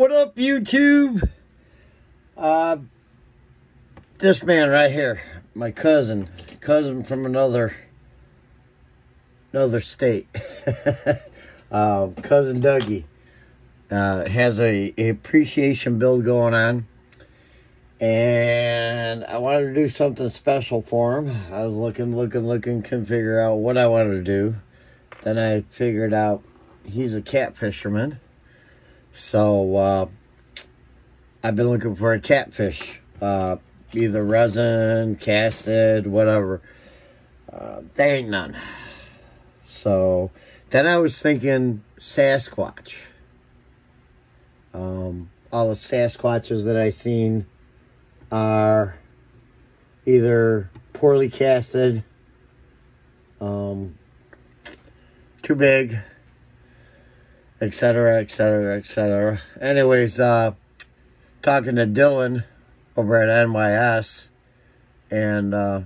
What up, YouTube? Uh, this man right here, my cousin, cousin from another another state, um, cousin Dougie, uh, has a, a appreciation build going on, and I wanted to do something special for him. I was looking, looking, looking, couldn't figure out what I wanted to do. Then I figured out he's a cat fisherman so uh, I've been looking for a catfish, uh, either resin, casted, whatever. Uh, there ain't none. So then I was thinking Sasquatch. Um, all the Sasquatches that I've seen are either poorly casted, um, too big, etc., etc., etc. Anyways, uh, talking to Dylan over at NYS, and uh,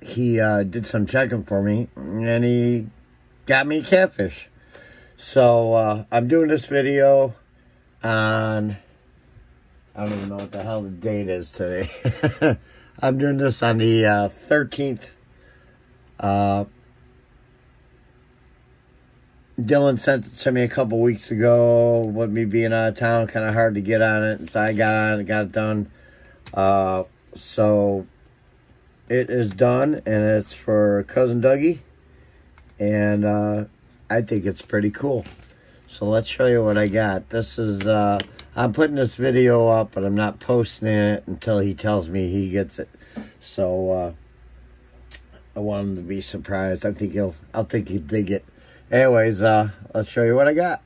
he uh, did some checking for me, and he got me catfish. So uh, I'm doing this video on. I don't even know what the hell the date is today. I'm doing this on the uh, 13th. Dylan sent it to me a couple weeks ago. With me being out of town, kind of hard to get on it. So I got on it, got it done. Uh, so it is done, and it's for cousin Dougie, and uh, I think it's pretty cool. So let's show you what I got. This is uh, I'm putting this video up, but I'm not posting it until he tells me he gets it. So uh, I want him to be surprised. I think he'll. I think he'll dig it. Anyways, uh, let's show you what I got.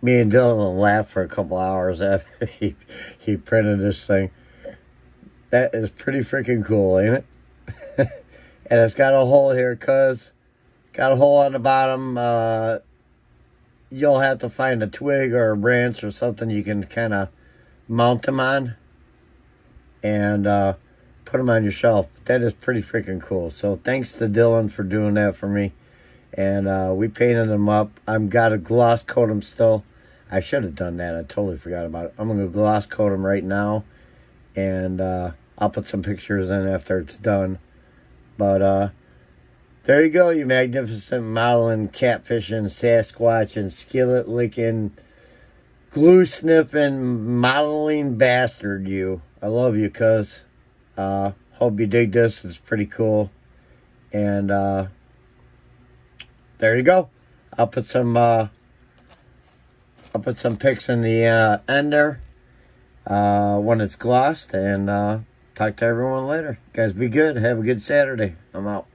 Me and Dylan laughed for a couple hours after he, he printed this thing. That is pretty freaking cool, ain't it? and it's got a hole here, cuz. Got a hole on the bottom. Uh, you'll have to find a twig or a branch or something you can kind of mount them on. And, uh, put them on your shelf. That is pretty freaking cool. So thanks to Dylan for doing that for me. And uh, we painted them up. I've got to gloss coat them still. I should have done that. I totally forgot about it. I'm going to gloss coat them right now. And uh, I'll put some pictures in after it's done. But uh, there you go, you magnificent modeling, catfishing, Sasquatch, and skillet licking, glue sniffing, modeling bastard, you. I love you, cuz. Uh, hope you dig this. It's pretty cool. And uh, there you go. I'll put some uh, I'll put some pics in the uh, ender uh, when it's glossed and uh, talk to everyone later. guys, be good. Have a good Saturday. I'm out.